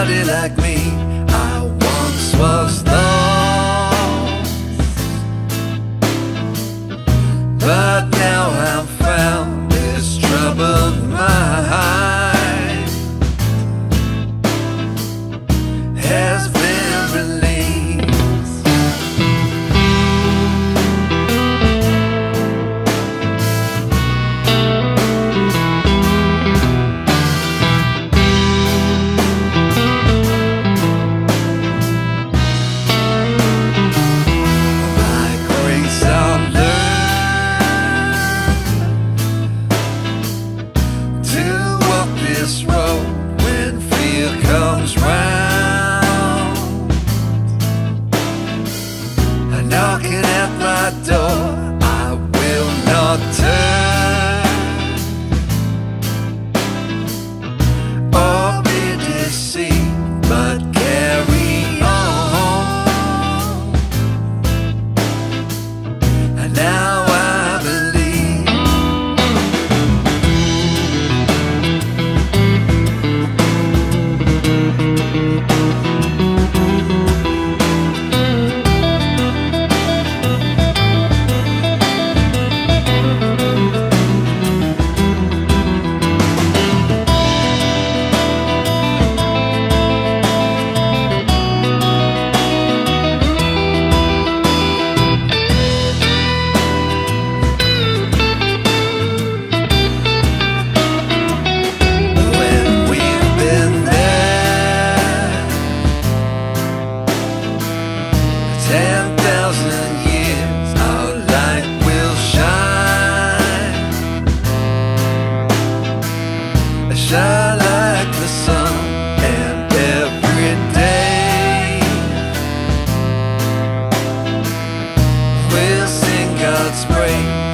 somebody like me. this road when fear comes round. A knocking at my door, I will not turn. spring.